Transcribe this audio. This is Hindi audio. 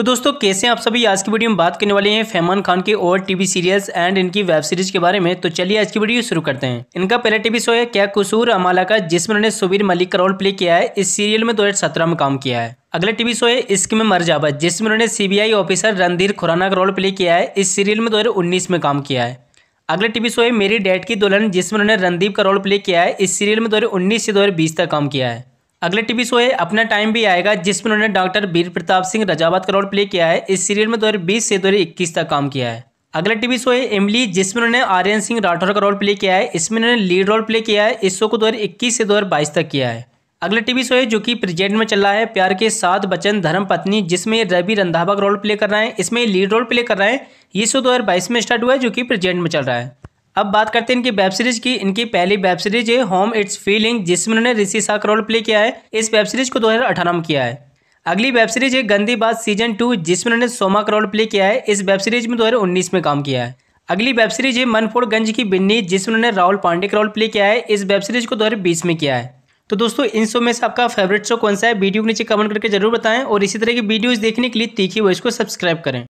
तो दोस्तों, कैसे आप सभी? आज की वीडियो में बात करने वाले हैं फैमान खान के और टीवी सीरियल्स एंड इनकी वेब सीरीज़ के बारे में। तो चलिए आज की वीडियो शुरू करते हैं। इनका पहला टीवी शो है क्या कसूर अमाला का, जिसमें उन्होंने सुबीर मलिक का रोल प्ले किया है। इस सीरियल में दो हज़ार सत्रह में काम किया है। अगला टीवी शो है इश्क में मर जावा, जिसमें उन्होंने सीबीआई ऑफिसर रणधीर खुराना का रोल प्ले किया है। इस सीरियल में दो हज़ार उन्नीस में काम किया है। अगला टीवी शो है मेरी डैड की दुल्हन, जिसमें उन्होंने रणदीप का रोल प्ले किया है। इस सीरियल में दो हज़ार उन्नीस से दो हज़ार बीस तक काम किया है। अगले टीवी शो है, अपना टाइम भी आएगा जिसमें उन्होंने डॉक्टर वीर प्रताप सिंह रजावत का रोल प्ले किया है। इस सीरियल में दो से दो तक काम किया है। अगला टीवी शो है इमली जिसमें उन्होंने आर्यन सिंह राठौर का रोल प्ले किया है। इसमें उन्होंने लीड रोल प्ले किया है। इस शो को दो से दो हज़ार बाईस तक किया है। अगला टीवी शो है, जो कि प्रेजेंट में चल रहा है, प्यार के साथ बचन धर्म पत्नी, जिसमें रवि रंधावा का रोल प्ले कर रहा है। इसमें लीड रोल प्ले कर रहा है। ये शो दो हज़ार बाईस में स्टार्ट हुआ है, जो कि प्रेजेंट में चल रहा है। अब बात करते हैं इनकी वेब सीरीज़ की। इनकी पहली वेब सीरीज़ है होम इट्स फीलिंग जिसमें उन्होंने ऋषि शाह का रोल प्ले किया है, इस वेब सीरीज़ को 2018 में किया है। अगली वेब सीरीज़ है गंदी बात सीज़न टू जिसमें उन्होंने सोमा का रोल प्ले किया है, इस वेब सीरीज़ में 2019 में काम किया है। अगली वेब सीरीज़ है मनफोड़गंज की बिन्नी, जिसमें उन्होंने राहुल पांडे का रोल प्ले किया है, इस वेब सीरीज़ को दो हज़ार बीस में किया है। तो दोस्तों, इन शो में से आपका फेवरेट शो कौन सा है? वीडियो के नीचे कमेंट करके ज़रूर बताएँ और इसी तरह की वीडियोस देखने के लिए तीखी वॉइस को सब्सक्राइब करें।